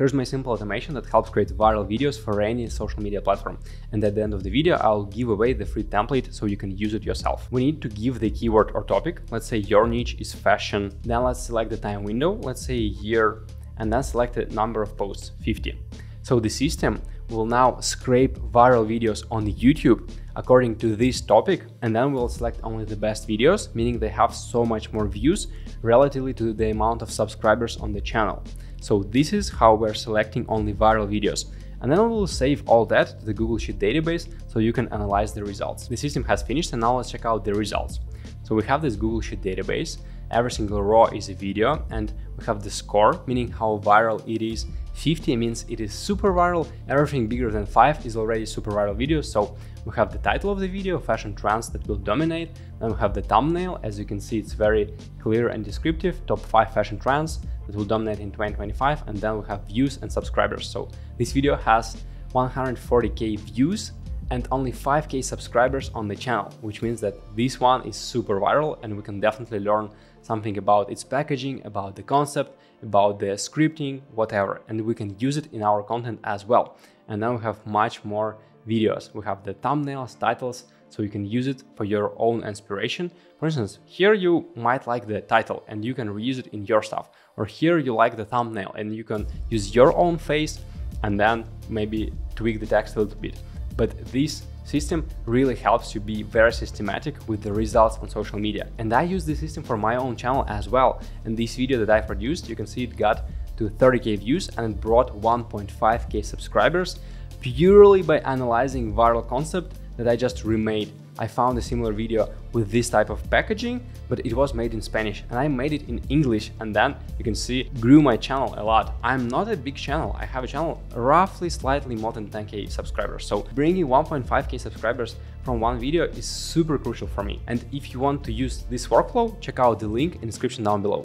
Here's my simple automation that helps create viral videos for any social media platform. And at the end of the video, I'll give away the free template so you can use it yourself. We need to give the keyword or topic. Let's say your niche is fashion. Then let's select the time window, let's say year, and then select the number of posts, 50. So the system will now scrape viral videos on YouTube according to this topic and then we'll select only the best videos, meaning they have so much more views relatively to the amount of subscribers on the channel. So this is how we're selecting only viral videos. And then we'll save all that to the Google Sheet database so you can analyze the results. The system has finished and now let's check out the results. So we have this Google Sheet database, every single row is a video and we have the score, meaning how viral it is. 50 means it is super viral, everything bigger than 5 is already super viral video, so we have the title of the video, fashion trends that will dominate, then we have the thumbnail, as you can see it's very clear and descriptive, top 5 fashion trends, that will dominate in 2025 and then we have views and subscribers. So this video has 140k views and only 5k subscribers on the channel, which means that this one is super viral and we can definitely learn something about its packaging, about the concept, about the scripting, whatever, and we can use it in our content as well. And now we have much more videos. We have the thumbnails, titles, so you can use it for your own inspiration. For instance, here you might like the title and you can reuse it in your stuff. Or here you like the thumbnail and you can use your own face and then maybe tweak the text a little bit. But this system really helps you be very systematic with the results on social media. And I use this system for my own channel as well. And this video that I produced, you can see it got to 30k views and it brought 1.5k subscribers purely by analyzing viral concept that I just remade. I found a similar video with this type of packaging, but it was made in Spanish and I made it in English and then you can see grew my channel a lot. I'm not a big channel. I have a channel roughly slightly more than 10k subscribers. So bringing 1.5k subscribers from one video is super crucial for me. And if you want to use this workflow, check out the link in description down below.